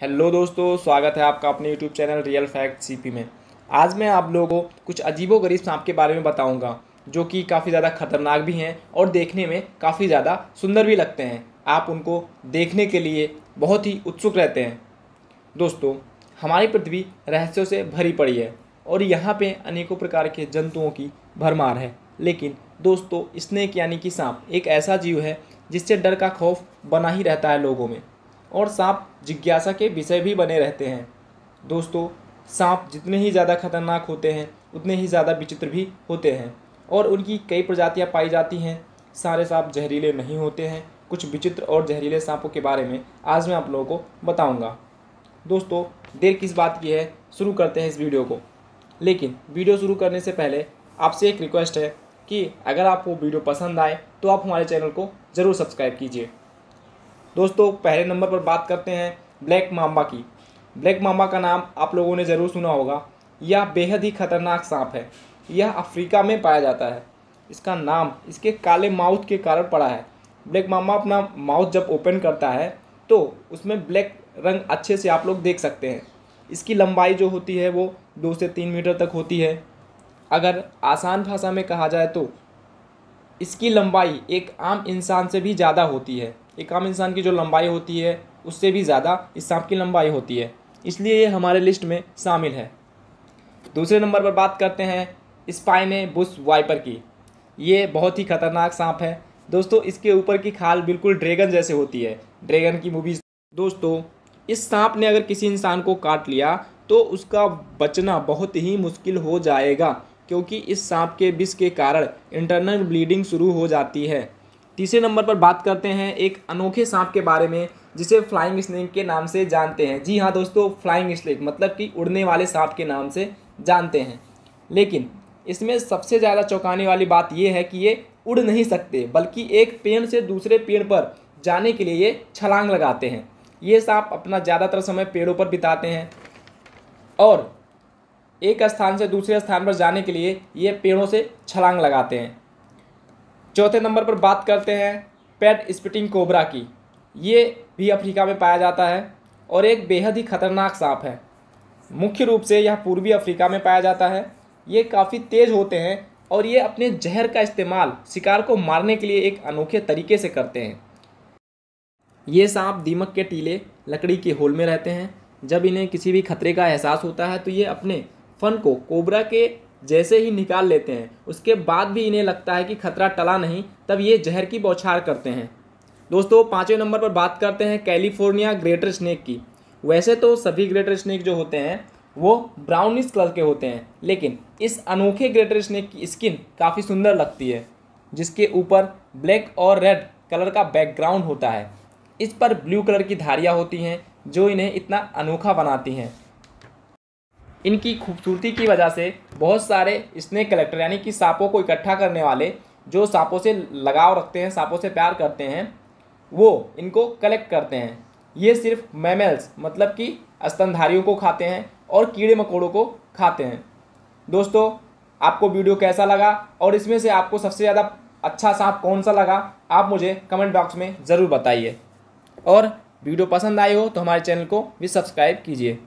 Hello दोस्तों, स्वागत है आपका अपने YouTube channel real fact CP में। आज मैं आप लोगों को कुछ अजीबो गरीब सांप के बारे में बताऊँगा, जो कि काफ़ी ज़्यादा खतरनाक भी हैं और देखने में काफ़ी ज़्यादा सुंदर भी लगते हैं। आप उनको देखने के लिए बहुत ही उत्सुक रहते हैं। दोस्तों, हमारी पृथ्वी रहस्यों से भरी पड़ी है और यहाँ पे अनेकों प्रकार के जंतुओं की भरमार है। लेकिन दोस्तों, स्नेक यानी कि सांप एक ऐसा जीव है जिससे डर का खौफ बना ही रहता है लोगों में। और सांप जिज्ञासा के विषय भी बने रहते हैं। दोस्तों, सांप जितने ही ज़्यादा खतरनाक होते हैं, उतने ही ज़्यादा विचित्र भी होते हैं और उनकी कई प्रजातियाँ पाई जाती हैं। सारे सांप जहरीले नहीं होते हैं। कुछ विचित्र और जहरीले सांपों के बारे में आज मैं आप लोगों को बताऊँगा। दोस्तों, देर किस बात की है, शुरू करते हैं इस वीडियो को। लेकिन वीडियो शुरू करने से पहले आपसे एक रिक्वेस्ट है कि अगर आपको वीडियो पसंद आए तो आप हमारे चैनल को ज़रूर सब्सक्राइब कीजिए। दोस्तों, पहले नंबर पर बात करते हैं ब्लैक मामा की। ब्लैक मामा का नाम आप लोगों ने ज़रूर सुना होगा। यह बेहद ही खतरनाक सांप है। यह अफ्रीका में पाया जाता है। इसका नाम, इसके काले माउथ के कारण पड़ा है। ब्लैक मामा अपना माउथ जब ओपन करता है तो उसमें ब्लैक रंग अच्छे से आप लोग देख सकते हैं। इसकी लंबाई जो होती है, वो दो से तीन मीटर तक होती है। अगर आसान भाषा में कहा जाए तो इसकी लंबाई एक आम इंसान से भी ज़्यादा होती है। एक आम इंसान की जो लंबाई होती है, उससे भी ज़्यादा इस सांप की लंबाई होती है। इसलिए ये हमारे लिस्ट में शामिल है। दूसरे नंबर पर बात करते हैं स्पाइने बुश वाइपर की। ये बहुत ही खतरनाक सांप है। दोस्तों, इसके ऊपर की खाल बिल्कुल ड्रैगन जैसे होती है। ड्रैगन की मूवीज़ दोस्तों, इस सांप ने अगर किसी इंसान को काट लिया तो उसका बचना बहुत ही मुश्किल हो जाएगा, क्योंकि इस सांप के विष के कारण इंटरनल ब्लीडिंग शुरू हो जाती है। तीसरे नंबर पर बात करते हैं एक अनोखे सांप के बारे में, जिसे फ्लाइंग स्नेक के नाम से जानते हैं। जी हाँ दोस्तों फ्लाइंग स्नेक मतलब कि उड़ने वाले सांप के नाम से जानते हैं। लेकिन इसमें सबसे ज़्यादा चौंकाने वाली बात यह है कि ये उड़ नहीं सकते, बल्कि एक पेड़ से दूसरे पेड़ पर जाने के लिए ये छलांग लगाते हैं। ये सांप अपना ज़्यादातर समय पेड़ों पर बिताते हैं और एक स्थान से दूसरे स्थान पर जाने के लिए ये पेड़ों से छलांग लगाते हैं। चौथे नंबर पर बात करते हैं पेट स्पिटिंग कोबरा की। ये भी अफ्रीका में पाया जाता है और एक बेहद ही खतरनाक सांप है। मुख्य रूप से यह पूर्वी अफ्रीका में पाया जाता है। ये काफ़ी तेज़ होते हैं और ये अपने जहर का इस्तेमाल शिकार को मारने के लिए एक अनोखे तरीके से करते हैं। ये सांप दीमक के टीले, लकड़ी के होल में रहते हैं। जब इन्हें किसी भी खतरे का एहसास होता है तो ये अपने फन को कोबरा के जैसे ही निकाल लेते हैं, उसके बाद भी इन्हें लगता है कि खतरा टला नहीं, तब ये जहर की बौछार करते हैं। दोस्तों, पाँचवें नंबर पर बात करते हैं कैलिफ़ोर्निया ग्रेटर स्नैक की। वैसे तो सभी ग्रेटर स्नैक जो होते हैं, वो ब्राउनिश कलर के होते हैं, लेकिन इस अनोखे ग्रेटर स्नैक की स्किन काफ़ी सुंदर लगती है, जिसके ऊपर ब्लैक और रेड कलर का बैकग्राउंड होता है। इस पर ब्लू कलर की धारियाँ होती हैं, जो इन्हें इतना अनोखा बनाती हैं। इनकी खूबसूरती की वजह से बहुत सारे स्नेक कलेक्टर यानी कि सांपों को इकट्ठा करने वाले जो सांपों से लगाव रखते हैं, सांपों से प्यार करते हैं, वो इनको कलेक्ट करते हैं। ये सिर्फ़ मैमल्स मतलब कि स्तनधारियों को खाते हैं और कीड़े मकोड़ों को खाते हैं। दोस्तों, आपको वीडियो कैसा लगा और इसमें से आपको सबसे ज़्यादा अच्छा सांप कौन सा लगा, आप मुझे कमेंट बॉक्स में ज़रूर बताइए। और वीडियो पसंद आई हो तो हमारे चैनल को भी सब्सक्राइब कीजिए।